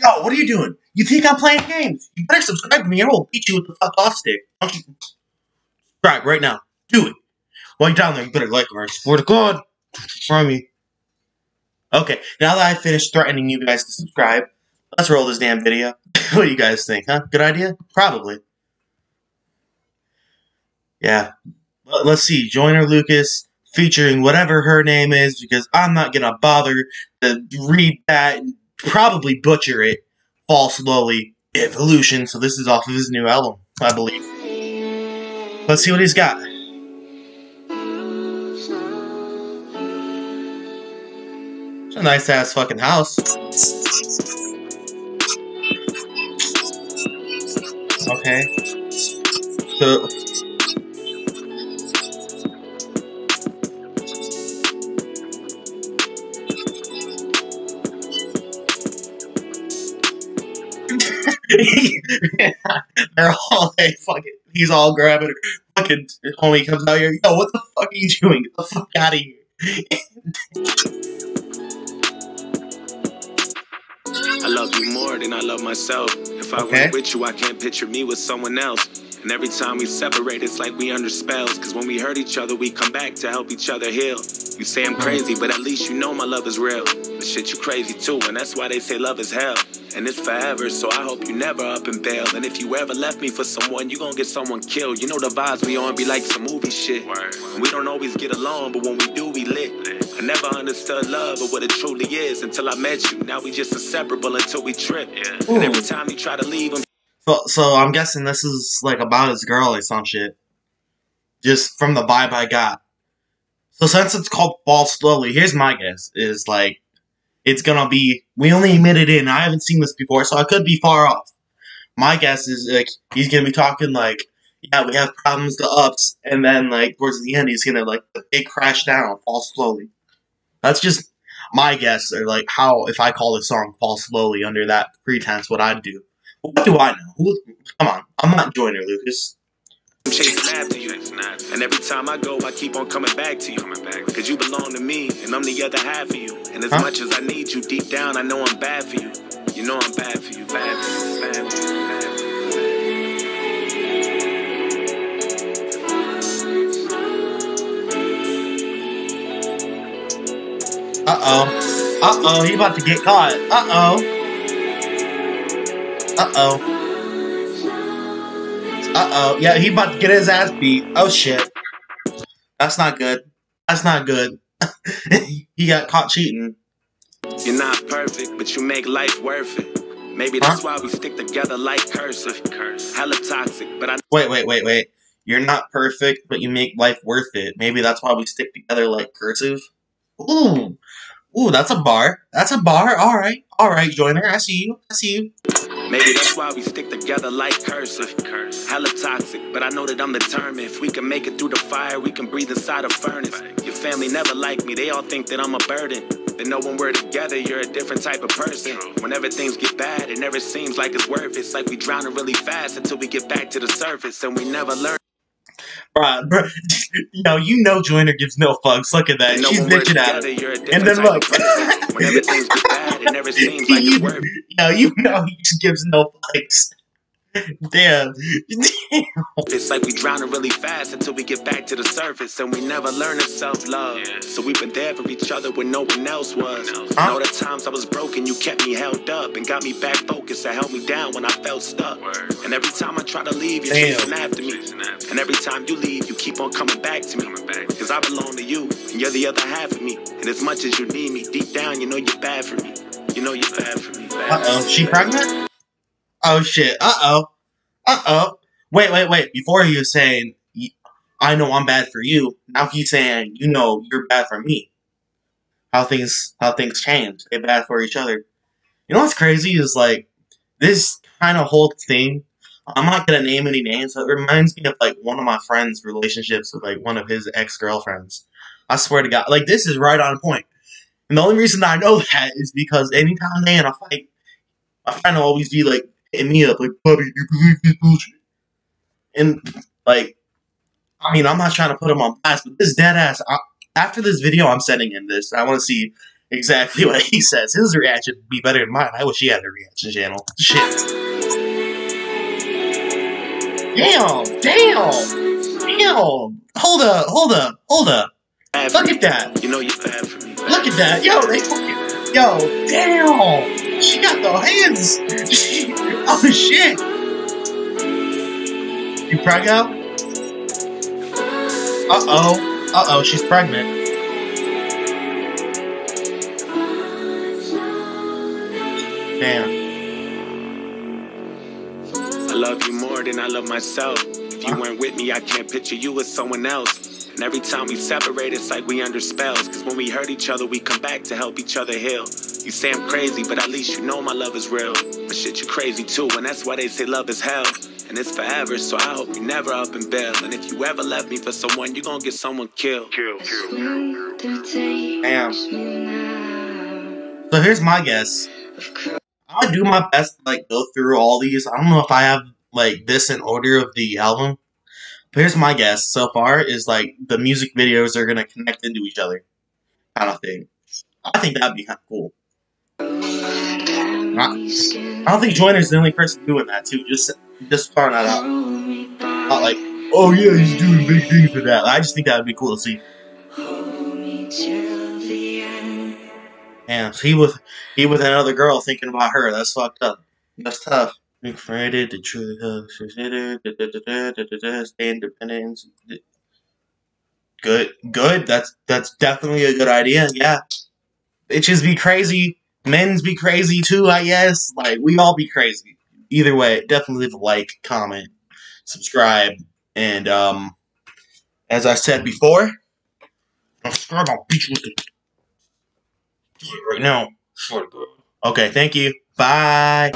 Yo, what are you doing? You think I'm playing games? You better subscribe to me or I will beat you with the fuck off stick. Don't you subscribe right now. Do it. While you're down there, you better like or swear to God. From me. Okay, now that I finished threatening you guys to subscribe, let's roll this damn video. what do you guys think, huh? Good idea? Probably. Yeah. Let's see. Joyner Lucas featuring whatever her name is because I'm not gonna bother to read that and probably butcher it. Fall slowly. Evolution. So this is off of his new album, I believe. Let's see what he's got. It's a nice ass fucking house. Okay. So They're all like fucking. He's all grabbing her. Fucking homie comes out here. Yo, what the fuck are you doing? Get the fuck out of here. I love you more than I love myself. If I Okay. were with you, I can't picture me with someone else. And every time we separate, it's like we under spells. Cause when we hurt each other, we come back to help each other heal. You say I'm crazy, but at least you know my love is real. But shit, you crazy too, and that's why they say love is hell. And it's forever, so I hope you never up and bail. And if you ever left me for someone, you gon' get someone killed. You know the vibes we on be like some movie shit. We don't always get along, but when we do, we lit. I never understood love or what it truly is until I met you. Now we just inseparable until we trip. And every time you try to leave, I'm So, so I'm guessing this is like about his girl or some shit. Just from the vibe I got. So since it's called Fall Slowly, here's my guess: is like it's gonna be. We only admitted in. I haven't seen this before, so I could be far off. My guess is like he's gonna be talking like, yeah, we have problems the ups, and then like towards the end, he's gonna like the big crash down, fall slowly. That's just my guess, or like how if I call the song "Fall Slowly" under that pretense, what I'd do. What do I know? Who, come on, I'm not Joyner Lucas. Chasing after you. And every time I go, I keep on coming back to you. Cause you belong to me, and I'm the other half of you. And as Huh? much as I need you deep down, I know I'm bad for you. You know I'm bad for you, bad for you, bad for you, bad for you. Uh oh. Uh oh, he about to get caught. Uh oh. Uh oh. Uh oh. Yeah, he about to get his ass beat. Oh shit. That's not good. That's not good. he got caught cheating. You're not perfect, but you make life worth it. Maybe that's why we stick together like cursive. Hella toxic, but I Wait, wait, wait, wait. You're not perfect, but you make life worth it. Maybe that's why we stick together like cursive. Ooh. Ooh, that's a bar. That's a bar. Alright. Alright, Joyner. I see you. I see you. Maybe that's why we stick together like cursive. Hella toxic, but I know that I'm determined. If we can make it through the fire, we can breathe inside a furnace. Your family never like me, they all think that I'm a burden. They know when we're together, you're a different type of person. Whenever things get bad, it never seems like it's worth it. It's like we drowning really fast until we get back to the surface, and we never learn. Bruh, bruh. Yo, you know Joyner gives no fucks. Look at that. They She's when bitching at him. And then look. of person. Whenever things get bad, it never seems like it's worth it. Yo, you know he just gives no fucks. Damn. It's like we drowning really fast until we get back to the surface, and we never learn to self love. So we've been there for each other when no one else was. And Huh? all the times I was broken, you kept me held up and got me back focused and held me down when I felt stuck. And every time I try to leave, you're Damn. chasing after me. And every time you leave, you keep on coming back to me. Cause I belong to you, and you're the other half of me. And as much as you need me, deep down, you know you're bad for me. You know you're bad for me. Uh oh. She pregnant? Oh shit. Uh oh. Uh oh. Wait, wait, wait. Before he was saying, I know I'm bad for you, now he's saying, you know you're bad for me. How things how things change. They're bad for each other. You know what's crazy is like this kind of whole thing. I'm not gonna name any names, but it reminds me of like one of my friends' relationships with like one of his ex girlfriends. I swear to God, like this is right on point. And the only reason I know that is because anytime they in a fight, my friend will always be like hitting me up, like, Bobby, you believe this bullshit? And like, I mean, I'm not trying to put him on blast, but this dead ass. I, after this video, I'm sending him this. I want to see exactly what he says. His reaction would be better than mine. I wish he had a reaction channel. Shit. Damn, damn, damn. Hold up, hold up, hold up. Look at that. You know you're bad for me. Look at that. Yo, they. Yo, damn. She got the hands. Oh, shit. You preggo? Uh oh. Uh oh, she's pregnant. Damn. I love you more than I love myself. If you weren't with me, I can't picture you with someone else. And every time we separate, it's like we under spells. Cause when we hurt each other, we come back to help each other heal. You say I'm crazy, but at least you know my love is real. But shit, you crazy too, and that's why they say love is hell. And it's forever, so I hope you never up and bail. And if you ever left me for someone, you gon' get someone killed. Kill, Damn. So here's my guess. I'll do my best to like go through all these. I don't know if I have like this in order of the album. Here's my guess so far is like the music videos are gonna connect into each other. Kind of thing. I think that'd be kind of cool. I, I don't think Joyner's the only person doing that too. Just just throwing that out. Not like, oh yeah, he's doing big things with that. I just think that would be cool to see. So he with he with another girl thinking about her. That's fucked up. That's tough. Afraid the truly hug. Stay independent. Good, good. That's that's definitely a good idea. Yeah, bitches be crazy. Men's be crazy too. I guess. Like we all be crazy. Either way, definitely leave a like, comment, subscribe, and um, as I said before, subscribe. I'll beat you with the right now. Swear to God. Okay, thank you. Bye.